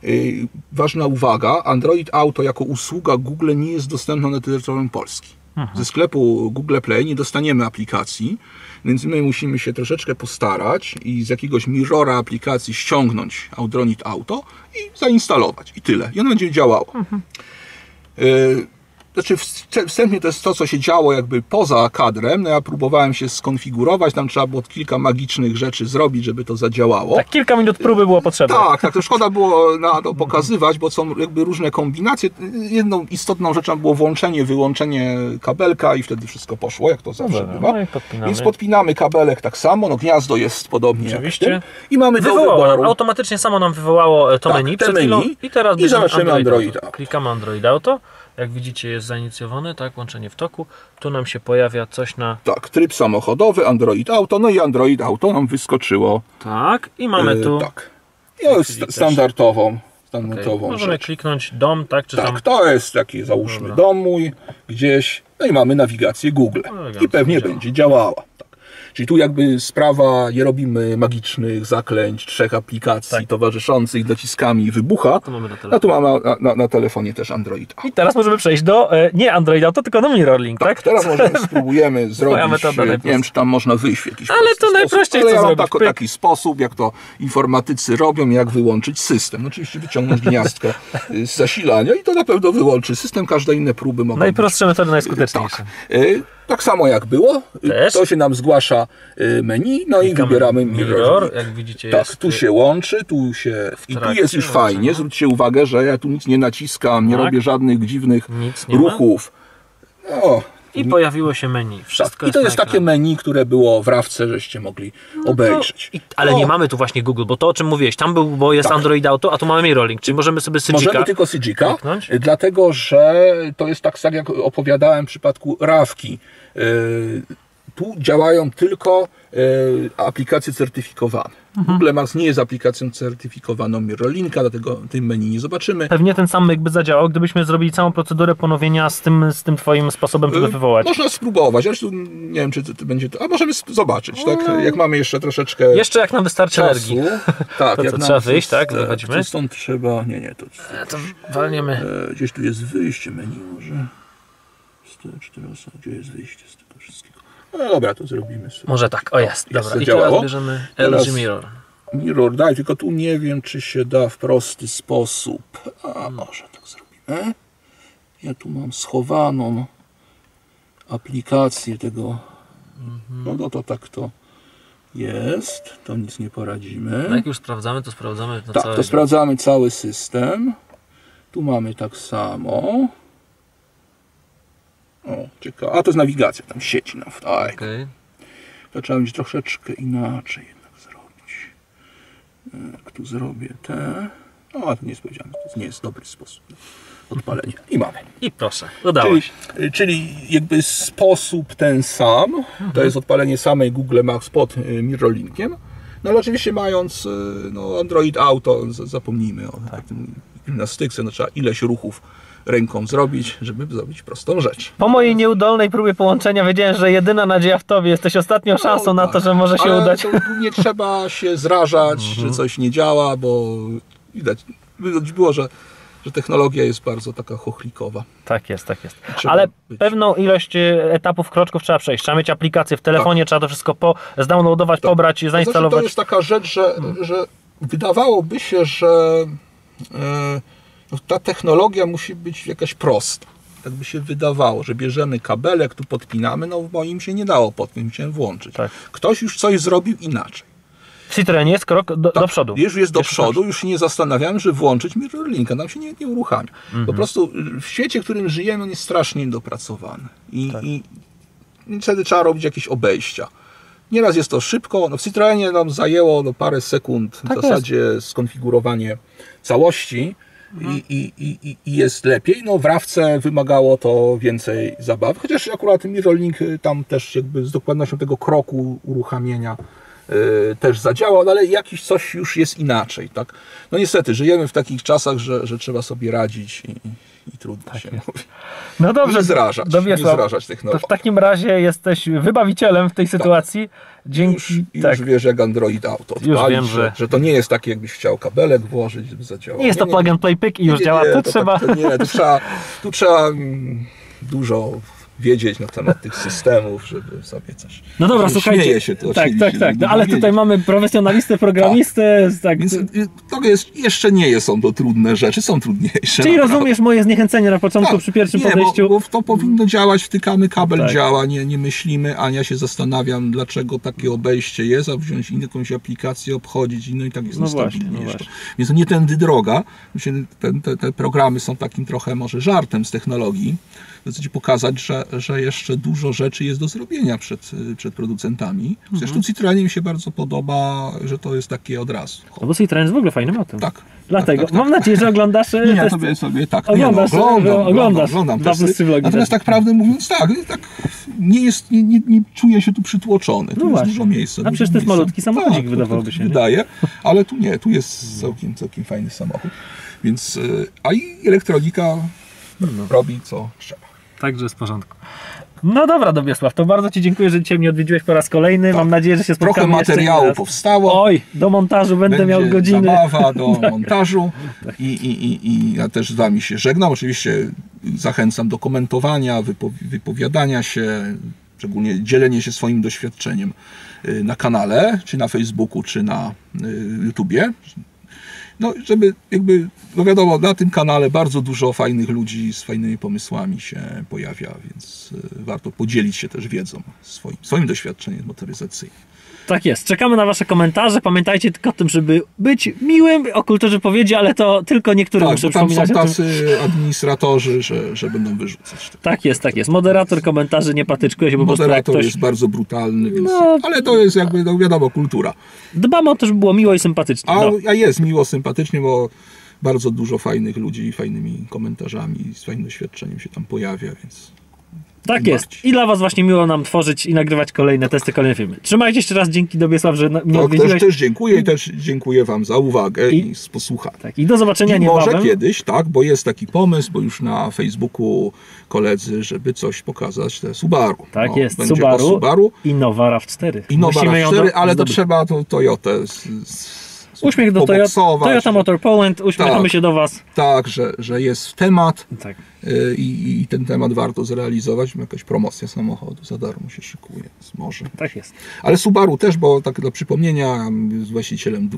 Speaker 2: yy, ważna uwaga. Android Auto jako usługa Google nie jest dostępna na terytorium Polski. Ze sklepu Google Play nie dostaniemy aplikacji, więc my musimy się troszeczkę postarać i z jakiegoś mirrora aplikacji ściągnąć Android Auto i zainstalować. I tyle. I ono będzie działało. Yy, Znaczy, wst- wstępnie to jest to, co się działo jakby poza kadrem. No ja próbowałem się skonfigurować, tam trzeba było kilka magicznych rzeczy zrobić, żeby to zadziałało.
Speaker 1: Tak, kilka minut próby było potrzebne.
Speaker 2: Tak, tak, to szkoda było na to pokazywać, bo są jakby różne kombinacje. Jedną istotną rzeczą było włączenie, wyłączenie kabelka i wtedy wszystko poszło, jak to zawsze
Speaker 1: dobra,
Speaker 2: bywa.
Speaker 1: no podpinamy.
Speaker 2: Więc podpinamy kabelek tak samo, no gniazdo jest podobnie
Speaker 1: Oczywiście.
Speaker 2: I mamy
Speaker 1: Wywołało nam, automatycznie samo nam wywołało e, to
Speaker 2: Tak,
Speaker 1: menu przed chwilą
Speaker 2: menu.
Speaker 1: i teraz
Speaker 2: I zobaczymy Android Auto.
Speaker 1: Klikamy Android Auto. Jak widzicie jest zainicjowane, tak, łączenie w toku. Tu nam się pojawia coś na
Speaker 2: Tak, tryb samochodowy, Android Auto, no i Android Auto nam wyskoczyło.
Speaker 1: tak i mamy
Speaker 2: e,
Speaker 1: tu
Speaker 2: Tak. Już
Speaker 1: Czyli też-
Speaker 2: standardową, standardową
Speaker 1: Możemy
Speaker 2: rzecz.
Speaker 1: kliknąć dom, tak, czy
Speaker 2: Tak,
Speaker 1: tam
Speaker 2: to jest taki, załóżmy,
Speaker 1: Dobra.
Speaker 2: dom mój gdzieś, no i mamy nawigację Google.
Speaker 1: Elegancko
Speaker 2: I pewnie będzie działała. Tak. Czyli tu jakby sprawa, nie robimy magicznych zaklęć, trzech aplikacji
Speaker 1: Tak.
Speaker 2: towarzyszących dociskami wybucha.
Speaker 1: Tu mamy na
Speaker 2: A
Speaker 1: telefonie.
Speaker 2: tu mamy na, na, na telefonie też Android.
Speaker 1: I teraz możemy przejść do e, nie Android Auto, tylko do MirrorLink, tak?
Speaker 2: Teraz możemy spróbujemy zrobić, e, nie wiem czy tam można wyjść w jakiś
Speaker 1: Ale to
Speaker 2: sposób,
Speaker 1: najprościej
Speaker 2: ale
Speaker 1: co
Speaker 2: ja mam taki sposób, jak to informatycy robią, jak wyłączyć system. No, oczywiście wyciągnąć gniazdko y, z zasilania i to na pewno wyłączy system. Każde inne próby mogą być
Speaker 1: Najprostsze metody, najskuteczniejsze.
Speaker 2: tak. Y, Tak samo jak było. Y,
Speaker 1: Też.
Speaker 2: To się nam zgłasza y, menu, no i
Speaker 1: Klikamy
Speaker 2: wybieramy
Speaker 1: mirror,
Speaker 2: mirror.
Speaker 1: jak widzicie
Speaker 2: Tak,
Speaker 1: jest
Speaker 2: tu się łączy, tu się. I tu jest już
Speaker 1: łączenia.
Speaker 2: fajnie. Zwróćcie uwagę, że ja tu nic nie naciskam, nie
Speaker 1: Tak.
Speaker 2: robię żadnych dziwnych ruchów. O,
Speaker 1: I pojawiło się menu. Wszystko
Speaker 2: tak. I to jest
Speaker 1: na
Speaker 2: takie menu, które było w rawce, żeście mogli obejrzeć.
Speaker 1: I, ale
Speaker 2: O,
Speaker 1: nie mamy tu właśnie Google, bo to o czym mówiłeś, tam był, bo jest
Speaker 2: Tak.
Speaker 1: Android Auto, a tu mamy Mirrorlink, czyli możemy sobie Sydzika
Speaker 2: Możemy tylko Sydzika,
Speaker 1: kliknąć.
Speaker 2: dlatego że to jest tak, tak jak opowiadałem w przypadku Rawki. Yy, Tu działają tylko yy, aplikacje certyfikowane.
Speaker 1: Mhm.
Speaker 2: Google Maps nie jest aplikacją certyfikowaną Mirrorlinka, dlatego tym menu nie zobaczymy.
Speaker 1: Pewnie ten sam jakby zadziałał, gdybyśmy zrobili całą procedurę ponowienia z tym, z tym twoim sposobem, żeby
Speaker 2: Yy,
Speaker 1: wywołać.
Speaker 2: Można spróbować, ale tu nie wiem, czy to, to będzie to. A możemy zobaczyć, tak? Jak mamy jeszcze troszeczkę.
Speaker 1: Jeszcze jak nam wystarczy
Speaker 2: czasu.
Speaker 1: energii.
Speaker 2: Tak,
Speaker 1: To
Speaker 2: jak
Speaker 1: co,
Speaker 2: nam
Speaker 1: trzeba wyjść, tak?
Speaker 2: e,
Speaker 1: Wychodzimy?
Speaker 2: to Stąd trzeba. Nie, nie, to.
Speaker 1: To walniemy.
Speaker 2: E, gdzieś tu jest wyjście menu może. 4 osoby, gdzie jest wyjście z tego wszystkiego? No dobra, to zrobimy sobie.
Speaker 1: Może tak, o jest, dobra. I
Speaker 2: zadziałało.
Speaker 1: teraz bierzemy
Speaker 2: Teraz-
Speaker 1: LG Mirror.
Speaker 2: Mirror, daj, tylko tu nie wiem, czy się da w prosty sposób. A może tak zrobimy. Ja tu mam schowaną aplikację tego. No, no to tak to jest. To nic nie poradzimy.
Speaker 1: No jak już sprawdzamy, to sprawdzamy na
Speaker 2: Tak, to sprawdzamy cały system. Tu mamy tak samo. O, ciekawe. A to jest nawigacja, tam sieci nam. Tak.
Speaker 1: Okej.
Speaker 2: To trzeba będzie troszeczkę inaczej jednak zrobić. E, Jak tu zrobię te. No, a to nie jest powiedziane, to nie jest dobry sposób na odpalenia. I mamy.
Speaker 1: I proszę, udało
Speaker 2: Czyli,
Speaker 1: się.
Speaker 2: czyli jakby sposób ten sam, to jest odpalenie samej Google Maps pod y, Mirrorlinkiem, no ale oczywiście mając no, Android Auto, zapomnijmy o
Speaker 1: Tak.
Speaker 2: tym gimnastyce, no trzeba ileś ruchów ręką zrobić, żeby zrobić prostą rzecz.
Speaker 1: Po mojej nieudolnej próbie połączenia wiedziałem, że jedyna nadzieja w tobie. Jesteś ostatnią szansą na to,
Speaker 2: tak.
Speaker 1: że może się
Speaker 2: Ale
Speaker 1: udać.
Speaker 2: To nie trzeba się zrażać,
Speaker 1: Mhm.
Speaker 2: że coś nie działa, bo widać, widać było, że, że technologia jest bardzo taka chochlikowa.
Speaker 1: Tak jest, tak jest.
Speaker 2: Trzeba
Speaker 1: Ale
Speaker 2: być.
Speaker 1: pewną ilość e, etapów, kroczków trzeba przejść. Trzeba mieć aplikację w telefonie, trzeba to wszystko po, zdownloadować, pobrać,
Speaker 2: To znaczy,
Speaker 1: zainstalować.
Speaker 2: to jest taka rzecz, że, że wydawałoby się, że e, no, ta technologia musi być jakaś prosta. Tak by się wydawało, że bierzemy kabelek, tu podpinamy, no w moim się nie dało podpiąć, musiałem włączyć.
Speaker 1: Tak.
Speaker 2: Ktoś już coś zrobił inaczej.
Speaker 1: W Citroenie jest krok do, do przodu.
Speaker 2: Tak, Już jest do
Speaker 1: Jeszcze
Speaker 2: przodu, już się nie zastanawiałem, że włączyć Mirrorlinka. Nam się nie, nie uruchamia.
Speaker 1: Mhm.
Speaker 2: Po prostu w świecie, w którym żyjemy, on jest strasznie niedopracowany. I,
Speaker 1: Tak.
Speaker 2: i, wtedy trzeba robić jakieś obejścia. Nieraz jest to szybko. No w Citroenie nam zajęło no, parę sekund
Speaker 1: Tak
Speaker 2: w zasadzie skonfigurowanie całości. I, i, i, i- jest lepiej. No w Rawce wymagało to więcej zabawy, chociaż akurat Mirrorlink y, tam też jakby z dokładnością tego kroku uruchamienia y, też zadziałał, no ale jakiś coś już jest inaczej, tak? No niestety, żyjemy w takich czasach, że, że trzeba sobie radzić i, i trudno
Speaker 1: Tak
Speaker 2: się mówi.
Speaker 1: No dobrze,
Speaker 2: Nie zrażać, nie zrażać
Speaker 1: To
Speaker 2: technologii.
Speaker 1: w takim razie jesteś wybawicielem w tej sytuacji. Dzięki.
Speaker 2: Już, już
Speaker 1: tak.
Speaker 2: wiesz, jak Android Auto
Speaker 1: Już wiem,
Speaker 2: że,
Speaker 1: że-
Speaker 2: to nie jest takie, jakbyś chciał kabelek włożyć, żeby zadziałało.
Speaker 1: Nie jest to plug and play pyk i już
Speaker 2: nie,
Speaker 1: działa.
Speaker 2: nie,
Speaker 1: tu
Speaker 2: to
Speaker 1: trzeba.
Speaker 2: Tak, to nie, tu trzeba, tu trzeba mm, dużo wiedzieć na temat tych systemów, żeby sobie coś...
Speaker 1: No dobra, słuchajcie.
Speaker 2: się tu
Speaker 1: tak, tak, tak. No, ale
Speaker 2: wiedzieć.
Speaker 1: tutaj mamy profesjonalistę, programistę. Tak.
Speaker 2: Więc y, to jest, jeszcze nie jest- są to trudne rzeczy, są trudniejsze.
Speaker 1: Czyli
Speaker 2: naprawdę.
Speaker 1: rozumiesz moje zniechęcenie na początku
Speaker 2: Tak,
Speaker 1: przy pierwszym
Speaker 2: nie,
Speaker 1: podejściu.
Speaker 2: Bo, bo to powinno działać, wtykamy kabel,
Speaker 1: Tak.
Speaker 2: działa, nie, nie myślimy, a ja się zastanawiam, dlaczego takie obejście jest, a wziąć inną jakąś aplikację, obchodzić inną i tak jest
Speaker 1: No właśnie, no właśnie.
Speaker 2: Więc to nie tędy droga. Myślę, te, te, te programy są takim trochę może żartem z technologii. Ci pokazać, że, że jeszcze dużo rzeczy jest do zrobienia przed, przed producentami.
Speaker 1: Mhm.
Speaker 2: Zresztą Citroenie mi się bardzo podoba, że to jest takie od razu.
Speaker 1: No bo Citroen jest w ogóle fajnym autem.
Speaker 2: Tak.
Speaker 1: Dlatego
Speaker 2: tak, tak,
Speaker 1: mam nadzieję, że oglądasz e,
Speaker 2: Nie, ja
Speaker 1: testy.
Speaker 2: sobie, sobie tak,
Speaker 1: Oglądasz,
Speaker 2: nie, no, oglądam,
Speaker 1: e,
Speaker 2: oglądam,
Speaker 1: oglądasz
Speaker 2: oglądam
Speaker 1: dwa
Speaker 2: testy.
Speaker 1: trzy vlogi,
Speaker 2: Natomiast
Speaker 1: tak.
Speaker 2: tak prawdę mówiąc, tak, tak nie jest, nie, nie, nie czuję się tu przytłoczony. Tu
Speaker 1: No
Speaker 2: jest
Speaker 1: właśnie.
Speaker 2: dużo miejsca.
Speaker 1: A przecież to jest malutki samochodzik,
Speaker 2: tak,
Speaker 1: wydawałoby
Speaker 2: to
Speaker 1: się?
Speaker 2: Wydaje, ale tu nie, tu jest całkiem, całkiem fajny samochód. Więc, y, a i elektronika
Speaker 1: No.
Speaker 2: robi co trzeba.
Speaker 1: Także jest w porządku. No dobra, Dobiesław, to bardzo Ci dziękuję, że dzisiaj mnie odwiedziłeś po raz kolejny. Mam nadzieję, że się spotkamy
Speaker 2: Trochę
Speaker 1: jeszcze
Speaker 2: materiału
Speaker 1: raz.
Speaker 2: powstało.
Speaker 1: Oj, do montażu będę
Speaker 2: Będzie
Speaker 1: miał godziny.
Speaker 2: zabawa do montażu I, i, i, i ja też z Wami się żegnam. Oczywiście zachęcam do komentowania, wypo, wypowiadania się, szczególnie dzielenie się swoim doświadczeniem y, na kanale, czy na Facebooku, czy na y, YouTubie. No, żeby jakby, no wiadomo, na tym kanale bardzo dużo fajnych ludzi z fajnymi pomysłami się pojawia, więc y, warto podzielić się też wiedzą, swoim, swoim doświadczeniem motoryzacyjnym.
Speaker 1: Tak jest. Czekamy na Wasze komentarze. Pamiętajcie tylko o tym, żeby być miłym o kulturze powiedzi, ale to tylko niektórym
Speaker 2: Tak,
Speaker 1: muszę
Speaker 2: bo tam są tacy administratorzy, że, że będą wyrzucać.
Speaker 1: Tak jest, tak jest. Moderator komentarzy nie patyczkuje się po jak
Speaker 2: Moderator
Speaker 1: ktoś...
Speaker 2: jest bardzo brutalny, więc...
Speaker 1: No.
Speaker 2: ale to jest jakby, no wiadomo, kultura.
Speaker 1: Dbamy o to, żeby było miło i sympatycznie.
Speaker 2: A,
Speaker 1: No.
Speaker 2: a jest miło, sympatycznie, bo bardzo dużo fajnych ludzi, fajnymi komentarzami, z fajnym doświadczeniem się tam pojawia, więc
Speaker 1: Tak jest. I dla Was właśnie miło nam tworzyć i nagrywać kolejne testy, kolejne filmy. Trzymajcie jeszcze raz, dzięki Dobiesław, że mnie
Speaker 2: to
Speaker 1: odwiedziłeś.
Speaker 2: też, też dziękuję i też dziękuję Wam za uwagę
Speaker 1: I-
Speaker 2: i, posłuchanie.
Speaker 1: Tak, i do zobaczenia
Speaker 2: I
Speaker 1: niebawem.
Speaker 2: może kiedyś, tak, bo jest taki pomysł, bo już na Facebooku koledzy, żeby coś pokazać, te Subaru.
Speaker 1: Tak
Speaker 2: No,
Speaker 1: jest, Subaru,
Speaker 2: Subaru
Speaker 1: i Nowa RAV4.
Speaker 2: i nowa
Speaker 1: Musimy ją
Speaker 2: RAV4,
Speaker 1: do-
Speaker 2: ale to trzeba to Toyotę z, z,
Speaker 1: Uśmiech do Toyota. Toyota Motor Poland, uśmiechamy
Speaker 2: Tak.
Speaker 1: się do Was.
Speaker 2: Tak, że, że jest temat
Speaker 1: Tak.
Speaker 2: y, i, i ten temat warto zrealizować. Jakaś promocja samochodu za darmo się szykuje, więc może.
Speaker 1: Tak jest.
Speaker 2: Ale Subaru też, bo tak dla przypomnienia, z właścicielem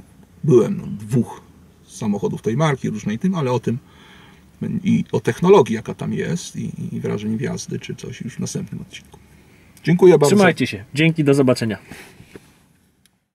Speaker 2: byłem no, dwóch samochodów tej marki, różnej tym, ale o tym i o technologii, jaka tam jest i, i wrażeń wjazdy, czy coś już w następnym odcinku. Dziękuję bardzo.
Speaker 1: Trzymajcie się. Dzięki, do zobaczenia.